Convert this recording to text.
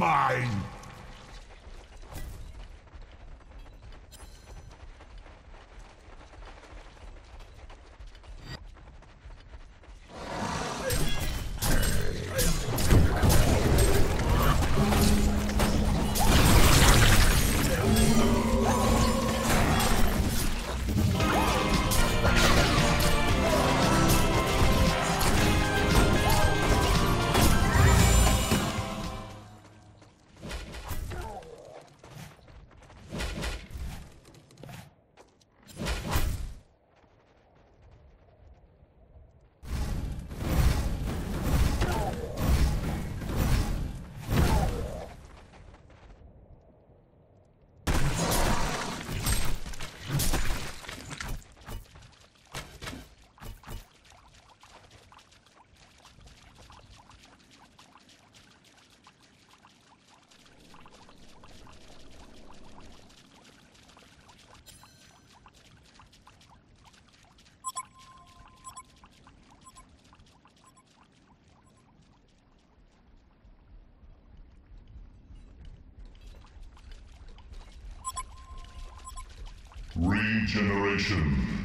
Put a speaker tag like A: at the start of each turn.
A: mine! Regeneration.